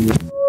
you.